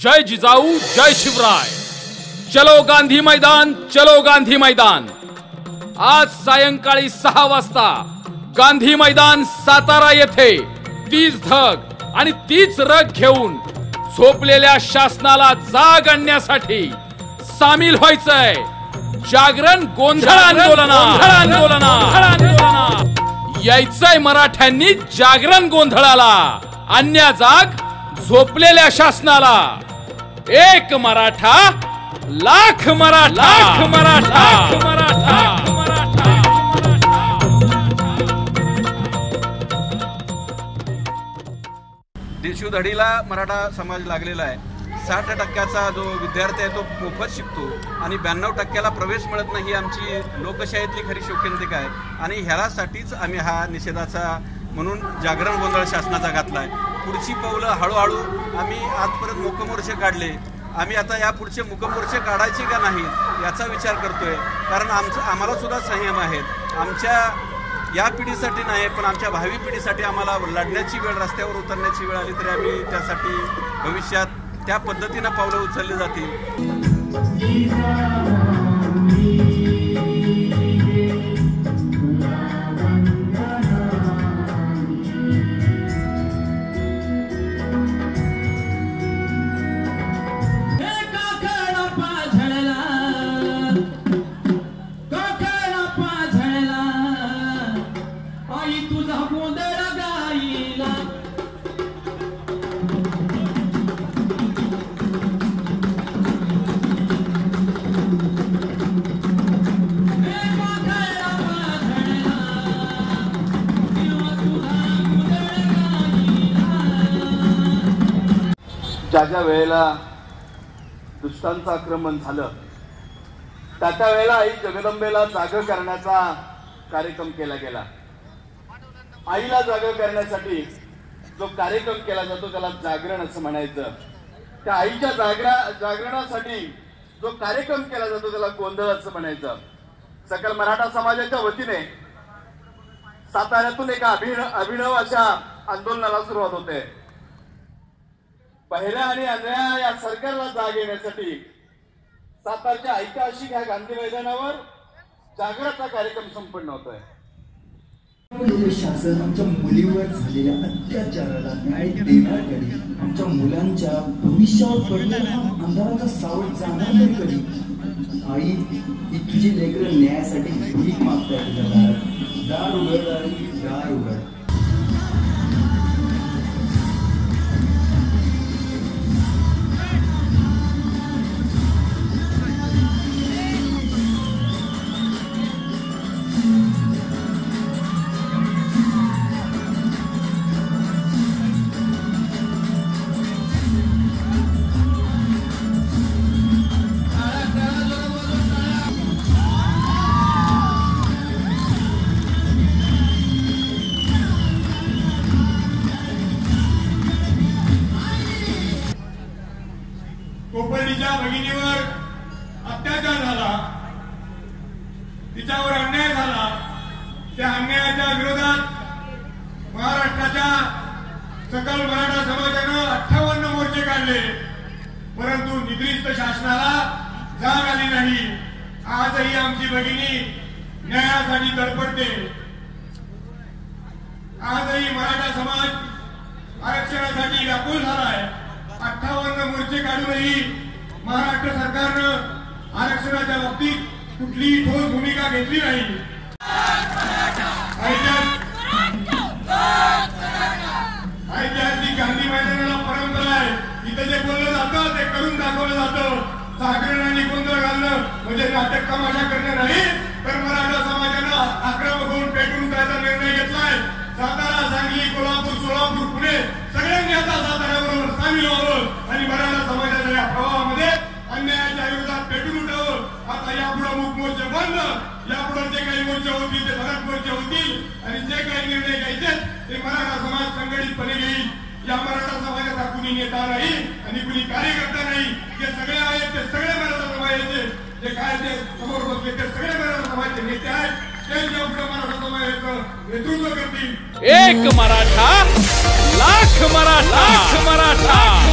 जय जिजाऊ जय शिवराय। चलो गांधी मैदान चलो गांधी मैदान। आज सायंकाळी सहा वाजता गांधी मैदान सातारा येथे तीच धग आणि तीच रग घेऊन झोपलेल्या शासनाला जाग आणण्यासाठी सामील व्हायचंय जागरण गोंधळ आंदोलना आंदोलना यायचंय मराठ्यांनी जागरण गोंधळाला. अन्य जाग झोपलेल्या शासनाला एक मराठा लाख मराठा लाख मराठा. मराठा मराठा. देशूधडीला मराठा समाज लागलेला आहे. साठ टक्क्याचा जो विद्यार्थी आहे तो मोफत शिकतो आणि ब्याण्णव टक्क्याला प्रवेश मिळत नाही ही आमची लोकशाहीतली खरी शोकेंतिका आहे. आणि ह्यासाठीच आम्ही हा निषेधाचा म्हणून जागरण गोंधळ शासनाचा घातला आहे पुढची पावलं हळूहळू आम्ही आजपर्यंत मोकमोर्चे काढले. आम्ही आता या पुढचे मुकमोर्चे काढायचे का नाही याचा विचार करतोय. कारण आमचं आम्हाला सुद्धा संयम आहेत. आमच्या या पिढीसाठी नाही पण आमच्या भावी पिढीसाठी आम्हाला लढण्याची वेळ रस्त्यावर उतरण्याची वेळ आली तरी आम्ही त्यासाठी भविष्यात त्या पद्धतीनं पावलं उचलली जातील. ज्या ज्या वेळेला दुष्टांचं आक्रमण झालं त्या त्या वेळेला आई जगदंबेला जाग करण्याचा कार्यक्रम केला गेला. आईला जाग करण्यासाठी जो कार्यक्रम केला जातो त्याला जागरण असं म्हणायचं. त्या आईच्या जागरा जागरणासाठी जो कार्यक्रम केला जातो त्याला गोंधळ असं म्हणायचं. सकल मराठा समाजाच्या वतीने साताऱ्यातून एका अभिनव अभिनव अशा आंदोलनाला सुरुवात होते. पहिल्या आणि अन्याय या सरकारला जाग येण्यासाठी सातारच्या ऐतिहासिक ह्या गांधी मैदानावर जागराचा कार्यक्रम संपन्न होत आहे शासन आमच्या मुलीवर झालेल्या अत्याचाराला न्याय देण्याकडे आमच्या मुलांच्या भविष्यावर पडलेला अंधाराचा सावट जाणार आई ही तुझी लेकरं न्यायासाठी भीक मागताय तुझ्या दारात दार उघड दार उघड. तिच्यावर अन्याय झाला त्या अन्यायाच्या विरोधात महाराष्ट्राच्या सकल मराठा समाजानं अठ्ठावन्न मोर्चे काढले. परंतु निद्रिस्त शासनाला जाग आली नाही. आजही आमची भगिनी न्यायासाठी तडपडते आजही मराठा समाज आरक्षणासाठी व्याकुळ झालाय. अठ्ठावन्न मोर्चे काढूनही महाराष्ट्र सरकारनं आरक्षणाच्या बाबतीत कुठलीही ठोस भूमिका घेतली नाही. ऐतिहासिक गांधी मैदानाला परंपरा आहे. इथं जे बोललं जातं ते करून दाखवलं जातं. जागरण आणि गोंधळ घालणं म्हणजे नाटक तमाशा करणं नाही. यापुढे जे काही मोर्चा होतील ते भरत मोर्चा होतील. आणि जे काही निर्णय घ्यायचे ते मराठा समाज संघटितपणे घेईल. या मराठा समाजाचा कुणी नेता नाही आणि कुणी कार्यकर्ता नाही जे सगळे आहेत ते सगळे मराठा समाजाचे जे काय ते समोर बसले ते सगळे मराठा समाजाचे नेते आहेत. त्यांच्या पुढे मराठा समाजाचं नेतृत्व करतील. एक मराठा लाख मराठा लाख मराठा.